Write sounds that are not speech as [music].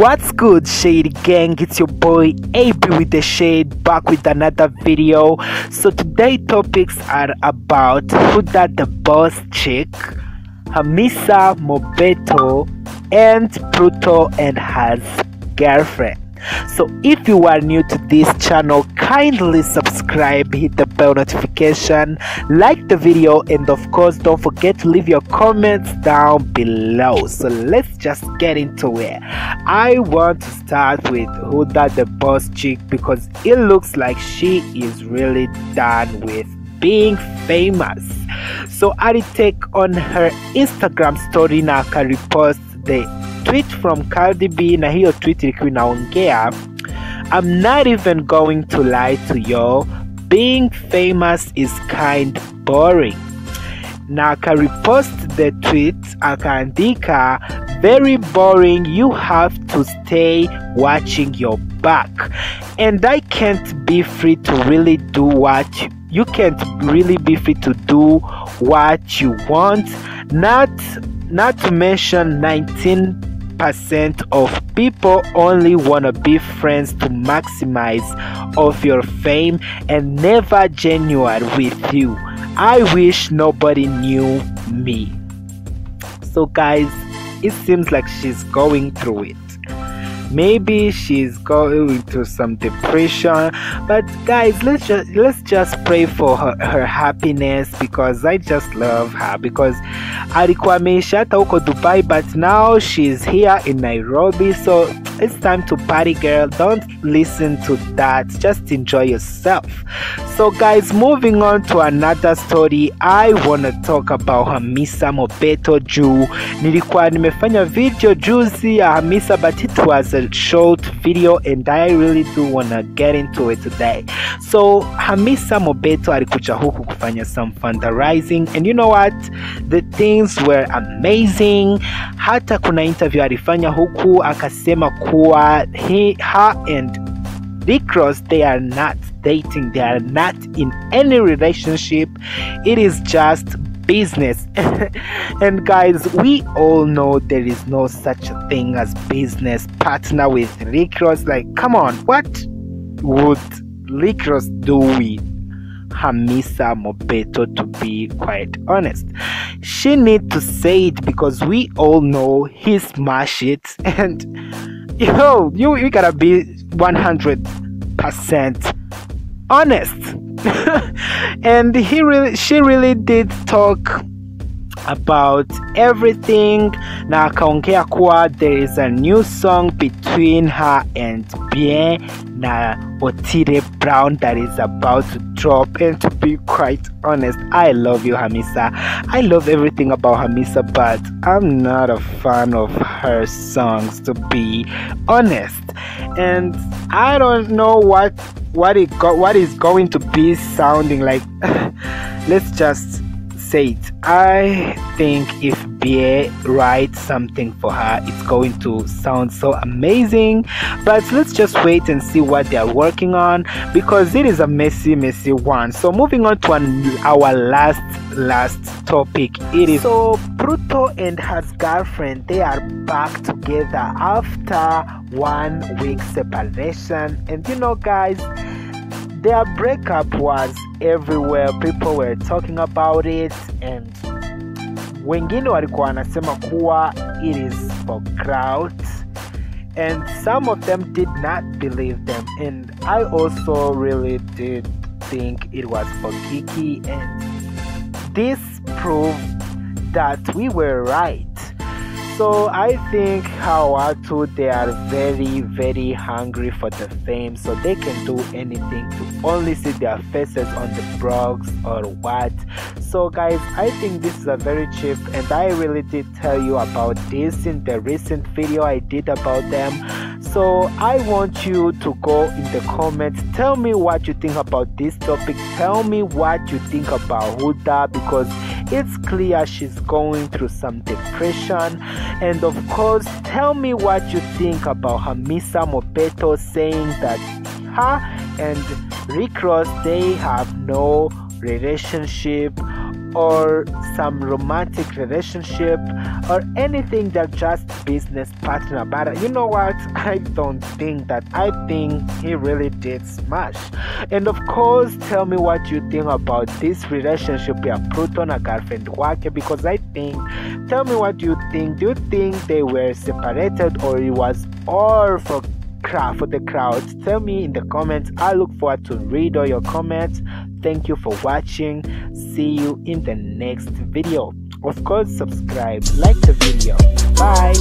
What's good, Shady Gang? It's your boy AB with the Shade back with another video. So today topics are about Huda the Boss Chick, Hamisa Mobetto, and Pluto and his girlfriend. So if you are new to this channel, kindly subscribe, hit the bell notification, like the video, and of course don't forget to leave your comments down below. So let's just get into it. I want to start with Huda the boss chick because it looks like she is really done with being famous. So I take on her Instagram story na repost the tweet from Cardi B na hiyo tweet ilikuwa inaongea I'm not even going to lie to you being famous is kind boring. Na akarepost the tweet akaandika very boring you have to stay watching your back. And I can't be free to really do what you, you can't really be free to do what you want. Not not to mention 19 percent of people only want to be friends to maximize of your fame and never genuine with you. I wish nobody knew me. So guys it seems like she's going through it maybe she's going through some depression. But guys let's just let's just pray for her, her happiness because i just love her. Because alikuwa ameisha hata huko dubai but now she's here in nairobi. So it's time to party girl. Don't listen to that. Just enjoy yourself. So guys moving on to another story. I want to talk about hamisa mobeto juu. Nilikuwa nimefanya video juzi ya hamisa but it was a short video and i really do want to get into it today. So hamisa mobeto alikuja huku kufanya some fundraising. And you know what? The things were amazing. Hata kuna interview alifanya huku akasema kuwa he, her and Rick they are not dating, they are not in any relationship. It is just business. [laughs] and guys, we all know there is no such thing as business partner with Rick Like, come on, what would Rick do with Hamisa Mobetto to be quite honest. She need to say it because we all know he smash it [laughs] and yo, you you gotta be 100% honest. [laughs] and he really she really did talk about everything. Na akaongea kuwa there is a new song between her and bien na otile brown that is about to drop. And to be quite honest i love you hamisa. I love everything about hamisa but i'm not a fan of her songs to be honest. And i don't know what what it got what is going to be sounding like. [laughs] Let's just say it. I think if Bie writes something for her, it's going to sound so amazing. But let's just wait and see what they are working on because it is a messy, messy one. So moving on to an, our last, last topic. It is so Pluto and his girlfriend they are back together after one week separation, and you know, guys their breakup was everywhere. People were talking about it and wengine walikuwa wanasema kuwa it is for crowd and some of them did not believe them. And i also really did think it was for kiki and this proved that we were right so I think Hawatu they are very very hungry for the fame so they can do anything to only see their faces on the blogs or what. So guys I think this is a very cheap and I really did tell you about this in the recent video I did about them. So I want you to go in the comments tell me what you think about this topic tell me what you think about Huda because it's clear she's going through some depression. And of course tell me what you think about Hamisa Mobetto saying that her and Rick Ross they have no relationship or some romantic relationship or anything they're just business partner. But uh, you know what? [laughs] I don't think that. I think he really did smash. And of course tell me what you think about this relationship ya Pluto na girlfriend wake because i think tell me what you think? Do you think they were separated or it was all for crowd for the crowd. Tell me in the comments. I look forward to read all your comments. Thank you for watching. See you in the next video. Of course subscribe like the video. Bye